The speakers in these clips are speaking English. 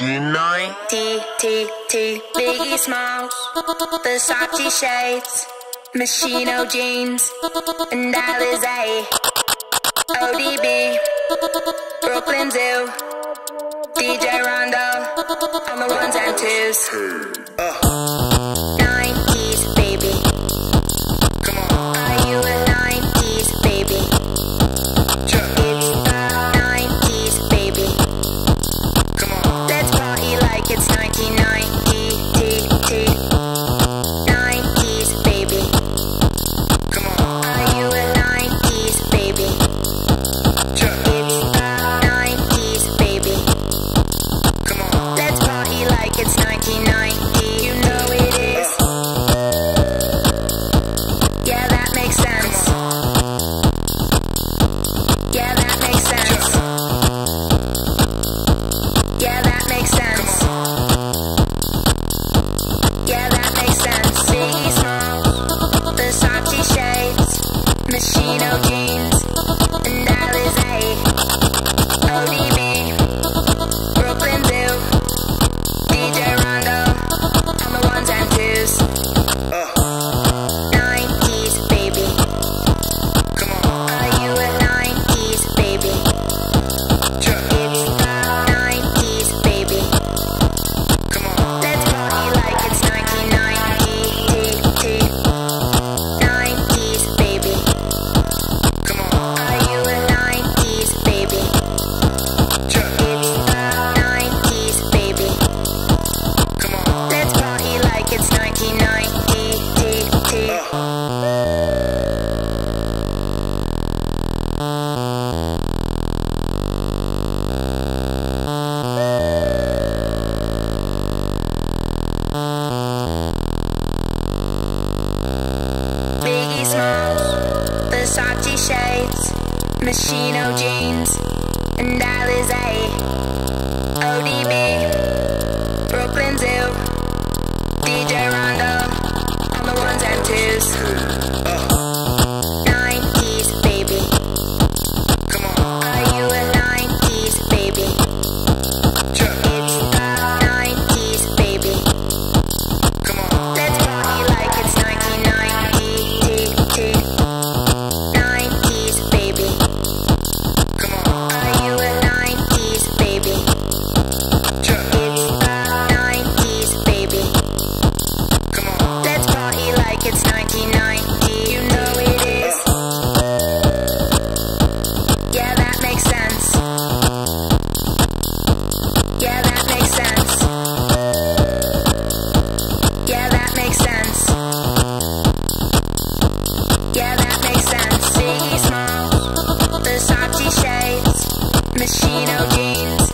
you know? T, T, T, Biggie Smalls, Versace shades, Moschino jeans, and Alizé. ODB, Brooklyn Zoo, DJ Rondo, on the ones and twos. Uh. Casino games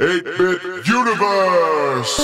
8-Bit Universe!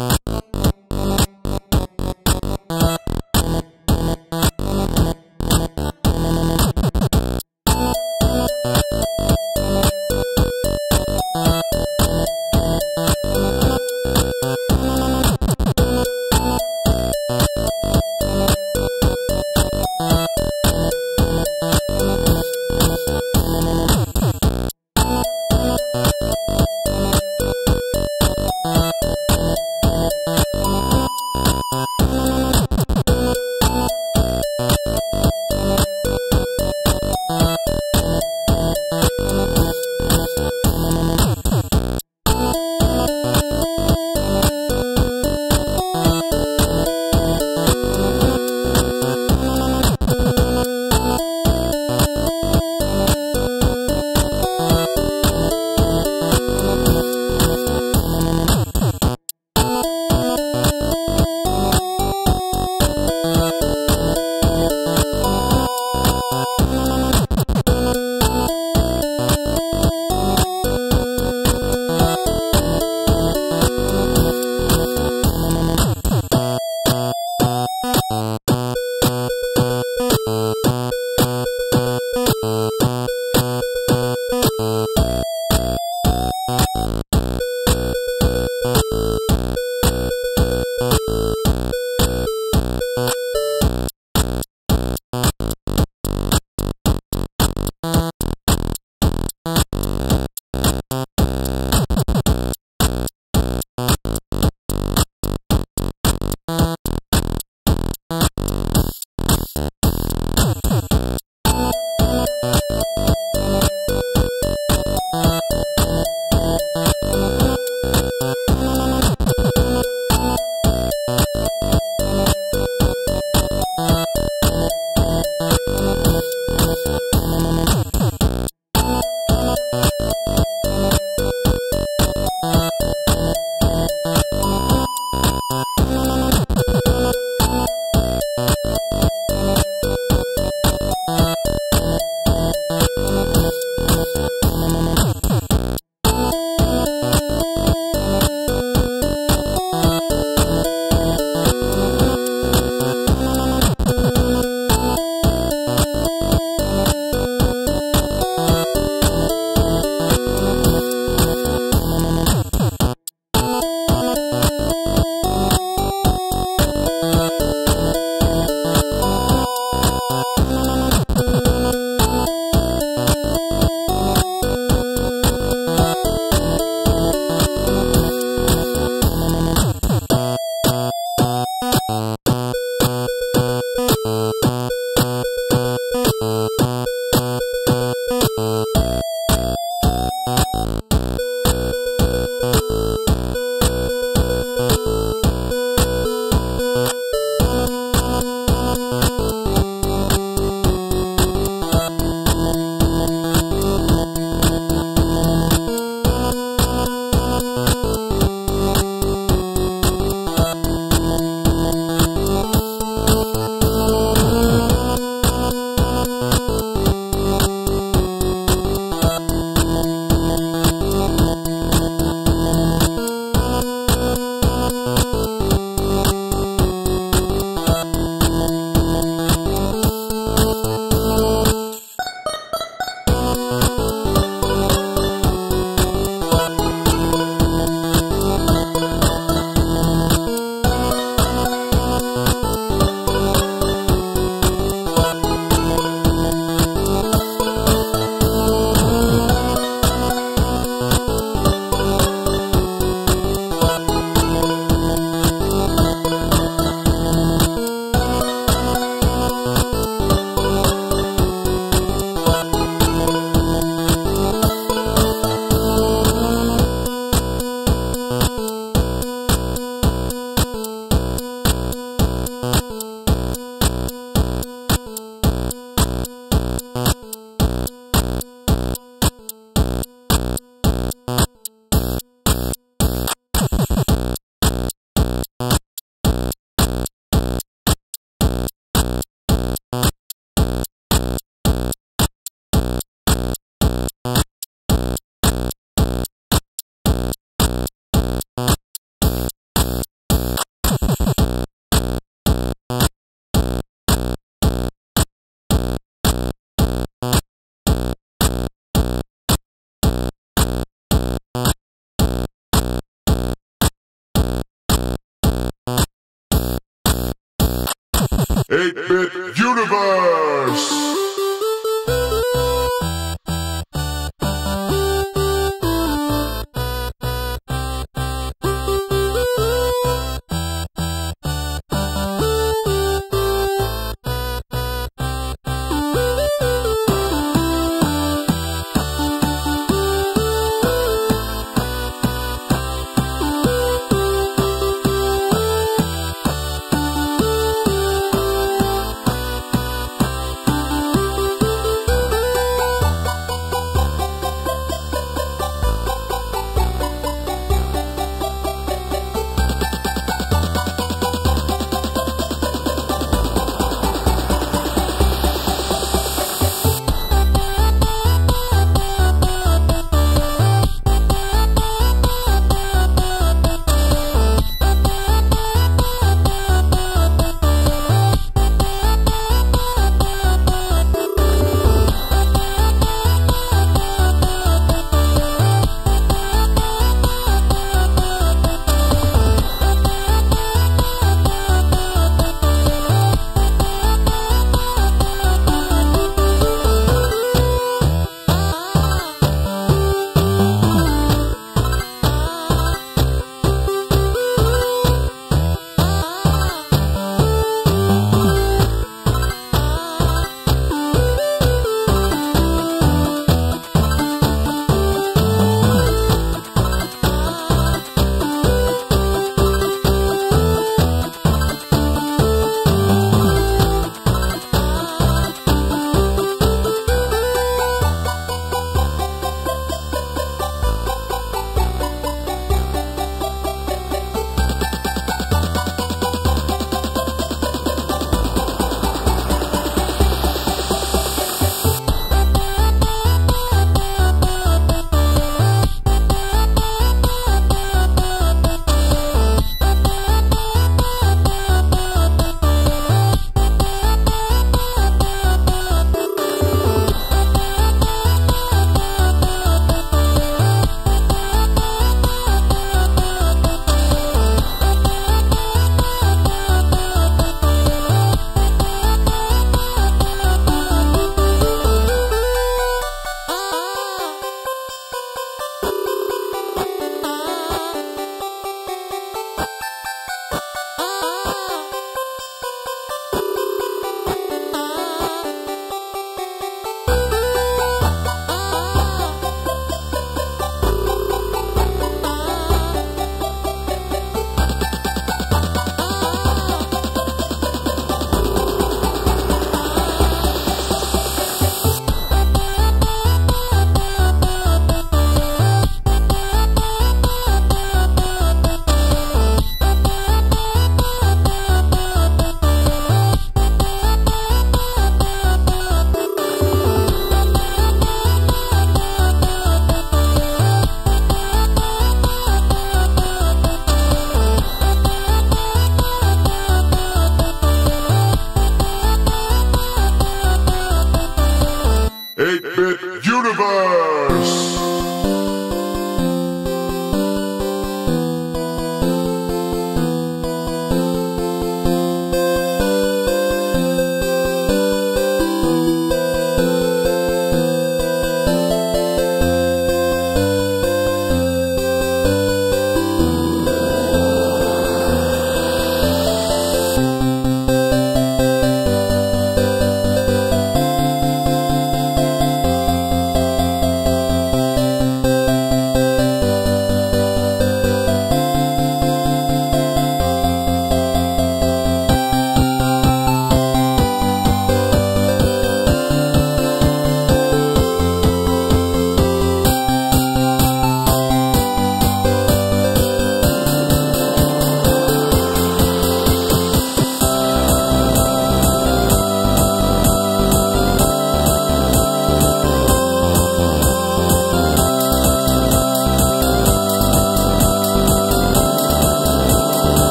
you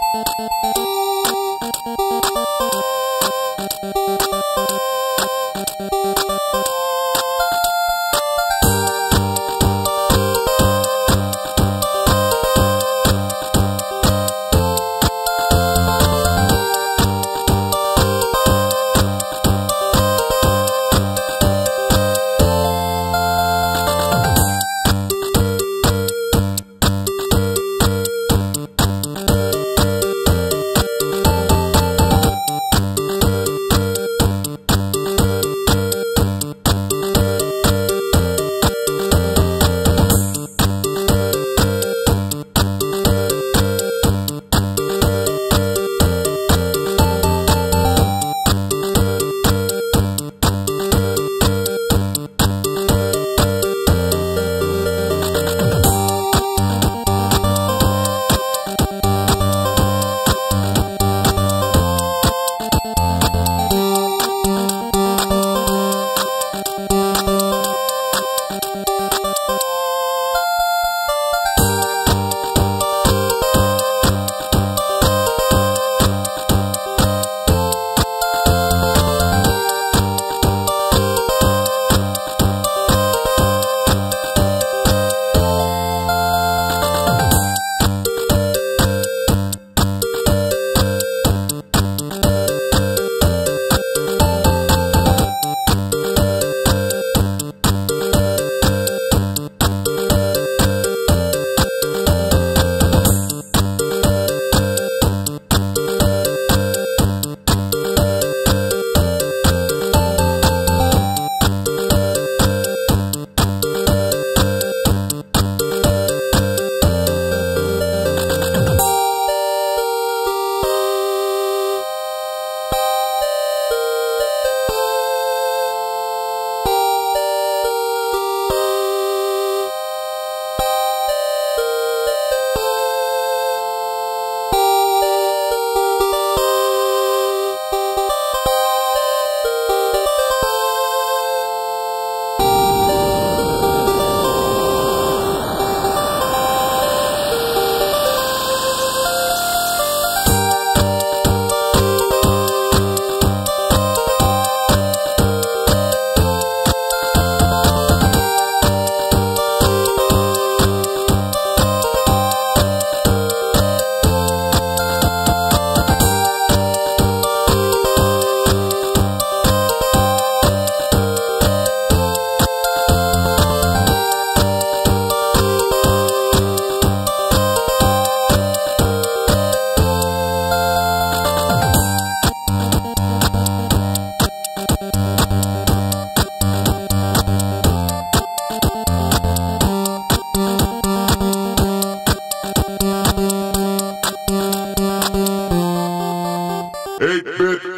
Thank you. 8-Bit